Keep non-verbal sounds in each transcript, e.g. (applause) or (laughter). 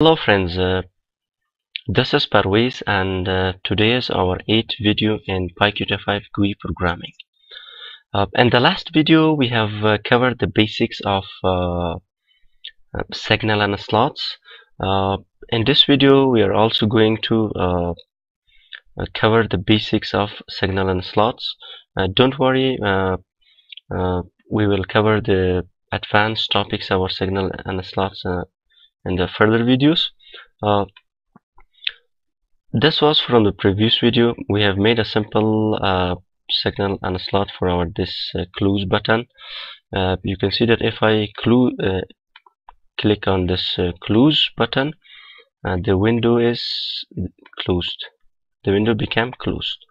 Hello friends, uh, this is Parwiz and uh, today is our 8th video in PyQt5 GUI programming. Uh, in the last video we have uh, covered the basics of uh, uh, signal and slots. in this video we are also going to cover the basics of signal and slots. don't worry, we will cover the advanced topics of our signal and slots in the further videos. Uh, this was from the previous video. We have made a simple uh, signal and a slot for our this uh, close button. Uh, you can see that if I clue, uh, click on this uh, close button the window is closed. The window became closed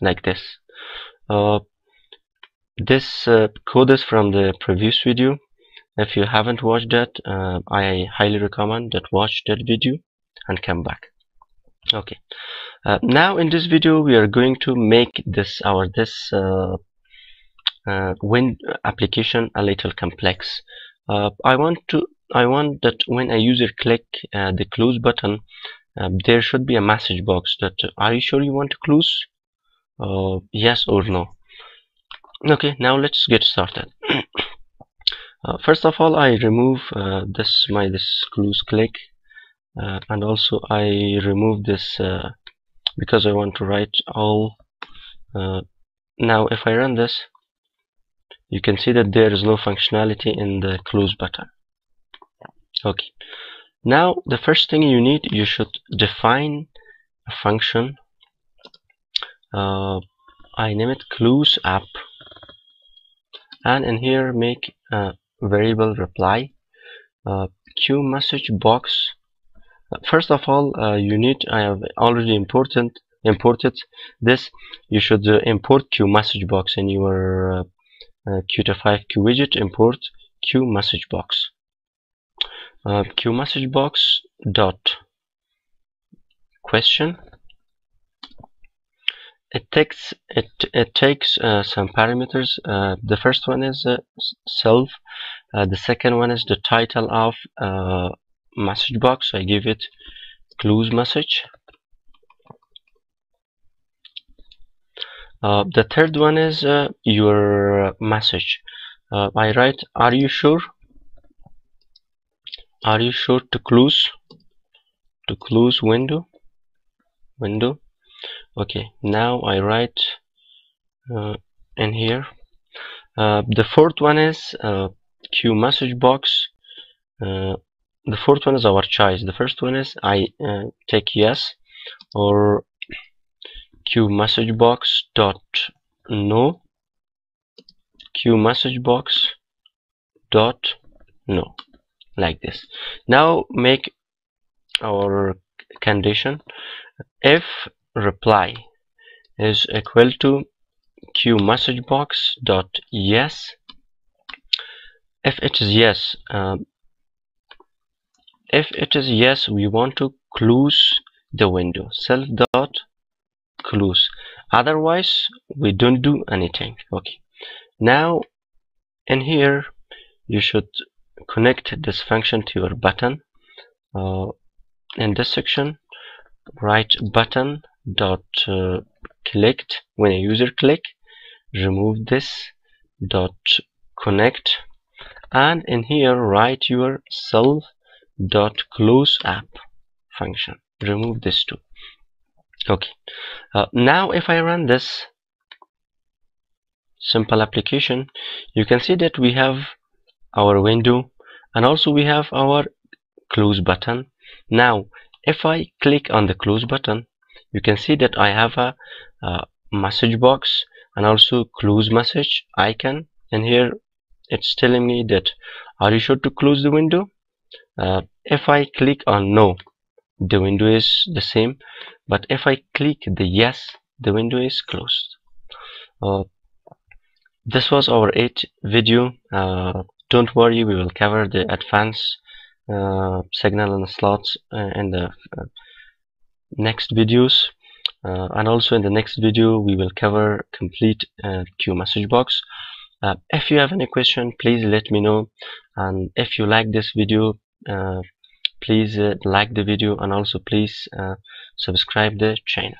like this. This code is from the previous video if you haven't watched that uh, I highly recommend that watch that video and come back. Okay. Uh, now in this video we are going to make this our this uh, uh Win application a little complex. Uh, I want to I want that when a user click the close button there should be a message box that are you sure you want to close? Yes or no? Okay now let's get started (clears throat) first of all I remove uh, this my this click uh, and also I remove this because I want to write all now if I run this you can see that there is no functionality in the close button. Okay. Now the first thing you need you should define a function uh, I name it close app. And in here make variable reply uh, QMessageBox. First of all uh, you need I have already imported imported this. You should uh, import QMessageBox in your uh, uh, Qt5 queue widget. Import QMessageBox. Uh, QMessageBox dot question. It takes it it takes uh, some parameters. Uh, the first one is uh, self the second one is the title of uh, message box. I give it close message. Uh, the third one is your message. I write are you sure? Are you sure to close to close window? Window? Okay now I write uh, in here. Uh, the fourth one is uh, QMessageBox. Uh, the fourth one is our choice. The first one is I uh, take yes or QMessageBox dot no. QMessageBox dot no. Like this. Now make our condition. If reply is equal to QMessageBox dot yes if it is yes um, if it is yes we want to close the window self dot close. Otherwise we don't do anything. Okay. Now in here you should connect this function to your button. Uh, in this section write button dot uh, clicked. When a user click remove this dot connect and in here write your self dot close app function. Remove this too okay. Uh, now if I run this simple application you can see that we have our window and also we have our close button. Now if I click on the close button you can see that I have a, a message box and also close message icon and here it's telling me that are you sure to close the window? Uh, if I click on no the window is the same but if I click the yes the window is closed. Uh, this was our 8th video. Uh, don't worry we will cover the advanced uh, signal and slots uh, in the uh, next videos. And also in the next video we will cover complete uh, QMessageBox uh, if you have any question please let me know. And if you like this video uh, please uh, like the video and also please uh, subscribe the channel